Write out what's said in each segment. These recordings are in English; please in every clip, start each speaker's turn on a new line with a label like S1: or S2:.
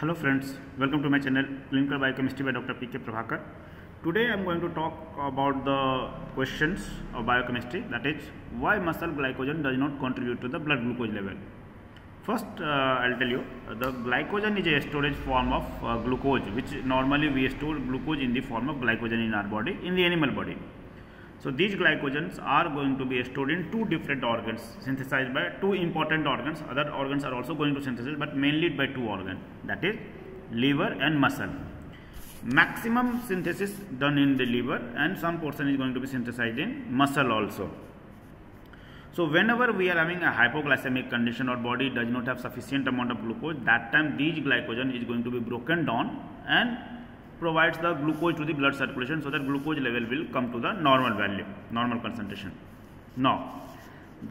S1: Hello friends, welcome to my channel Clinical Biochemistry by Dr. P.K. Prabhakar. Today I am going to talk about the questions of biochemistry that is why muscle glycogen does not contribute to the blood glucose level. First uh, I'll tell you the glycogen is a storage form of uh, glucose which normally we store glucose in the form of glycogen in our body in the animal body. So these glycogens are going to be stored in two different organs synthesized by two important organs. Other organs are also going to synthesize but mainly by two organs that is liver and muscle. Maximum synthesis done in the liver and some portion is going to be synthesized in muscle also. So whenever we are having a hypoglycemic condition or body does not have sufficient amount of glucose that time these glycogen is going to be broken down and provides the glucose to the blood circulation so that glucose level will come to the normal value, normal concentration. Now,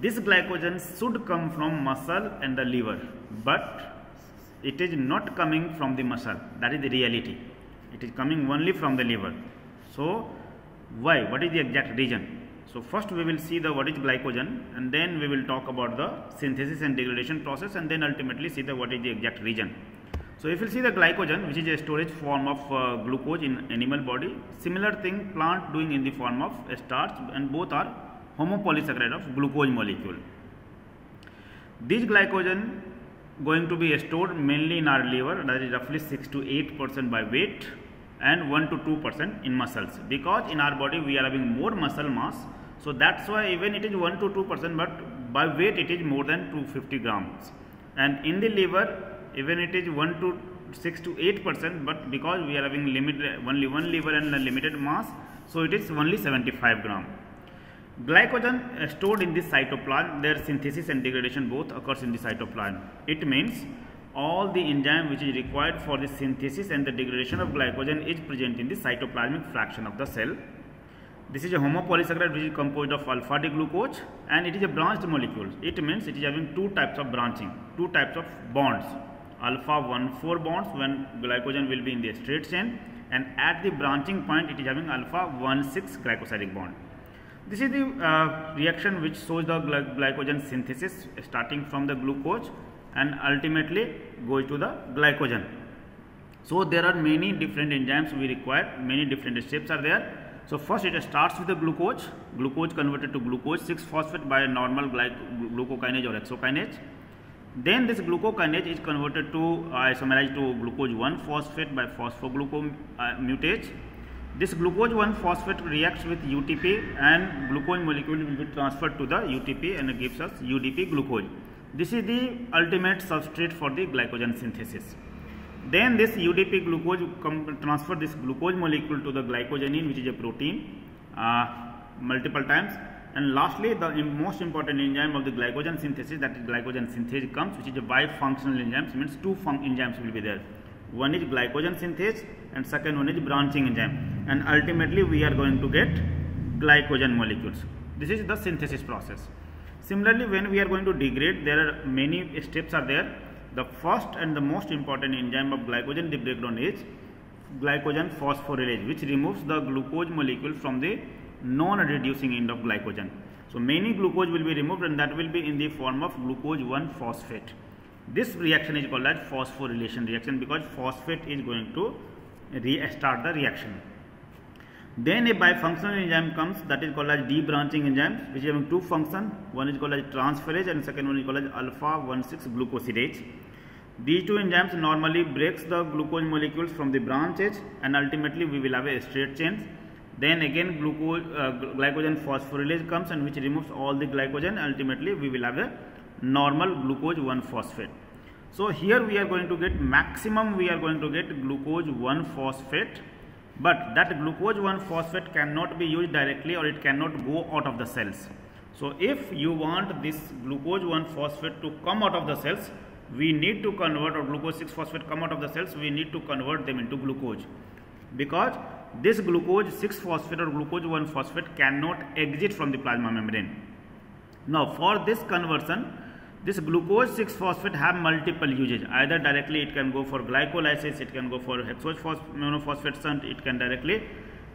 S1: this glycogen should come from muscle and the liver, but it is not coming from the muscle. That is the reality. It is coming only from the liver. So, why? What is the exact reason? So, first we will see the what is glycogen and then we will talk about the synthesis and degradation process and then ultimately see the what is the exact reason. So, if you see the glycogen which is a storage form of uh, glucose in animal body, similar thing plant doing in the form of starch and both are homopolysaccharide of glucose molecule. This glycogen going to be stored mainly in our liver that is roughly 6 to 8 percent by weight and 1 to 2 percent in muscles because in our body we are having more muscle mass. So, that is why even it is 1 to 2 percent but by weight it is more than 250 grams and in the liver even it is 1 to 6 to 8 percent but because we are having limited only one liver and a limited mass so it is only 75 gram. Glycogen uh, stored in the cytoplasm their synthesis and degradation both occurs in the cytoplasm it means all the enzyme which is required for the synthesis and the degradation of glycogen is present in the cytoplasmic fraction of the cell. This is a homopolysaccharide which is composed of alpha D glucose and it is a branched molecule. It means it is having two types of branching two types of bonds alpha 1 4 bonds when glycogen will be in the straight chain and at the branching point it is having alpha 1 6 glycosidic bond. This is the uh, reaction which shows the gly glycogen synthesis starting from the glucose and ultimately goes to the glycogen. So there are many different enzymes we require, many different steps are there. So first it starts with the glucose, glucose converted to glucose 6-phosphate by a normal glucokinase or hexokinase then this glucokinase is converted to uh, isomerized to glucose 1 phosphate by phosphoglucomutase. Uh, this glucose 1 phosphate reacts with UTP and glucose molecule will be transferred to the UTP and gives us UDP glucose. This is the ultimate substrate for the glycogen synthesis. Then this UDP glucose transfer this glucose molecule to the glycogenin which is a protein uh, multiple times and lastly, the most important enzyme of the glycogen synthesis that is glycogen synthase comes which is a bifunctional enzyme means two enzymes will be there. One is glycogen synthase and second one is branching enzyme and ultimately we are going to get glycogen molecules. This is the synthesis process. Similarly, when we are going to degrade there are many steps are there. The first and the most important enzyme of glycogen breakdown is glycogen phosphorylase which removes the glucose molecule from the non-reducing end of glycogen. So, many glucose will be removed and that will be in the form of glucose 1 phosphate. This reaction is called as phosphorylation reaction because phosphate is going to restart the reaction. Then a bifunctional enzyme comes that is called as debranching enzyme which is having two functions. One is called as transferase and second one is called as alpha 1,6 glucosidase. These two enzymes normally breaks the glucose molecules from the branches and ultimately we will have a straight chain then again glucose, uh, glycogen phosphorylase comes and which removes all the glycogen ultimately we will have a normal glucose 1 phosphate. So here we are going to get maximum we are going to get glucose 1 phosphate but that glucose 1 phosphate cannot be used directly or it cannot go out of the cells. So if you want this glucose 1 phosphate to come out of the cells we need to convert or glucose 6 phosphate come out of the cells we need to convert them into glucose because this glucose 6 phosphate or glucose 1 phosphate cannot exit from the plasma membrane. Now for this conversion this glucose 6 phosphate have multiple uses either directly it can go for glycolysis it can go for hexophosphate shunt it can directly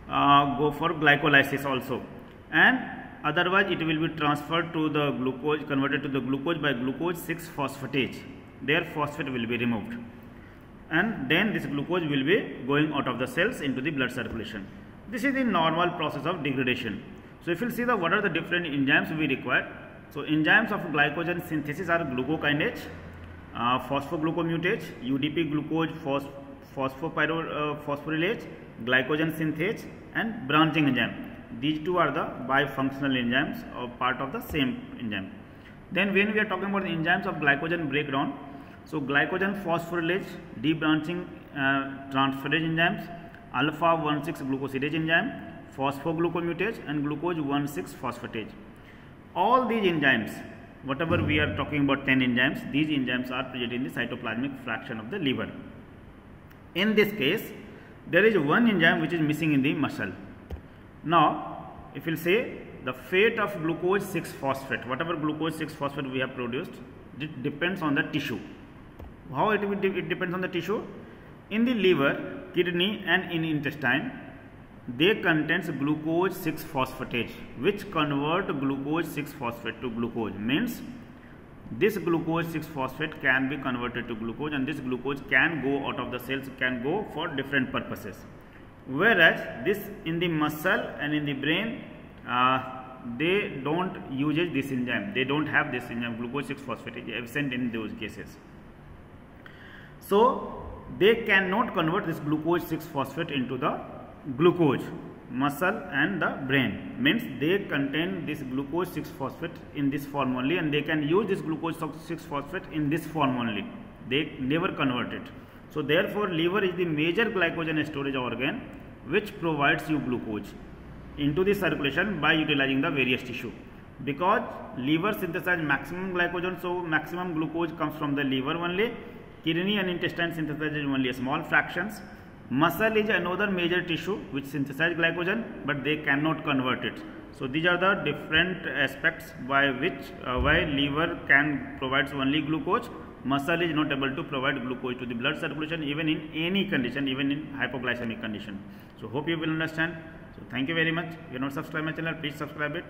S1: uh, go for glycolysis also. And otherwise it will be transferred to the glucose converted to the glucose by glucose 6 phosphatase. Their phosphate will be removed and then this glucose will be going out of the cells into the blood circulation. This is the normal process of degradation. So if you see the what are the different enzymes we require. So enzymes of glycogen synthesis are glucokinase, uh, phosphoglucomutase, UDP glucose phos uh, phosphorylase, glycogen synthase and branching enzyme. These two are the bifunctional enzymes or part of the same enzyme. Then when we are talking about the enzymes of glycogen breakdown, so glycogen phosphorylase, debranching uh, transferase enzymes, alpha 1,6 glucosidase enzyme, phosphoglucomutase and glucose 1,6 phosphatase. All these enzymes, whatever we are talking about 10 enzymes, these enzymes are present in the cytoplasmic fraction of the liver. In this case, there is one enzyme which is missing in the muscle. Now, if you say the fate of glucose 6 phosphate, whatever glucose 6 phosphate we have produced, it depends on the tissue. How it, it depends on the tissue? In the liver, kidney and in intestine, they contains glucose 6 phosphatase which convert glucose 6 phosphate to glucose. Means this glucose 6 phosphate can be converted to glucose and this glucose can go out of the cells can go for different purposes. Whereas this in the muscle and in the brain uh, they don't use this enzyme. They don't have this enzyme glucose 6 phosphate is absent in those cases so they cannot convert this glucose 6 phosphate into the glucose muscle and the brain. Means they contain this glucose 6 phosphate in this form only and they can use this glucose 6 phosphate in this form only. They never convert it. So therefore liver is the major glycogen storage organ which provides you glucose into the circulation by utilizing the various tissue. Because liver synthesize maximum glycogen so maximum glucose comes from the liver only kidney and intestine synthesize only small fractions. Muscle is another major tissue which synthesize glycogen but they cannot convert it. So these are the different aspects by which uh, why liver can provides only glucose. Muscle is not able to provide glucose to the blood circulation even in any condition even in hypoglycemic condition. So hope you will understand. So thank you very much. If you are not subscribed my channel please subscribe it